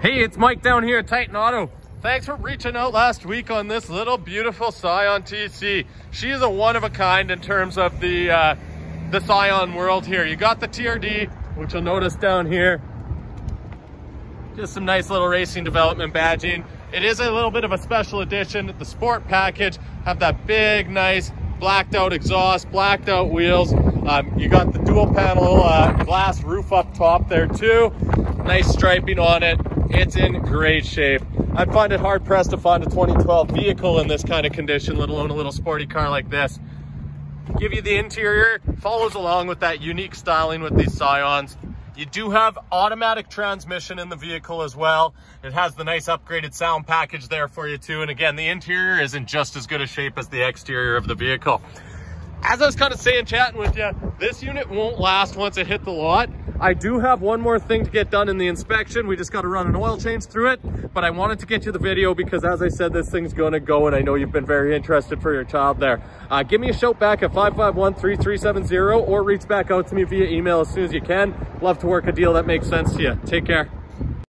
Hey, it's Mike down here at Titan Auto. Thanks for reaching out last week on this little beautiful Scion TC. She is a one of a kind in terms of the uh, the Scion world here. You got the TRD, which you'll notice down here. Just some nice little racing development badging. It is a little bit of a special edition. The sport package have that big, nice blacked out exhaust, blacked out wheels. Um, you got the dual panel uh, glass roof up top there too. Nice striping on it. It's in great shape. I'd find it hard pressed to find a 2012 vehicle in this kind of condition, let alone a little sporty car like this. Give you the interior, follows along with that unique styling with these Scions. You do have automatic transmission in the vehicle as well. It has the nice upgraded sound package there for you too. And again, the interior is in just as good a shape as the exterior of the vehicle. As I was kind of saying, chatting with you, this unit won't last once it hit the lot. I do have one more thing to get done in the inspection. We just got to run an oil change through it, but I wanted to get you the video because as I said, this thing's going to go and I know you've been very interested for your child there. Uh, give me a shout back at 551-3370 or reach back out to me via email as soon as you can. Love to work a deal that makes sense to you. Take care.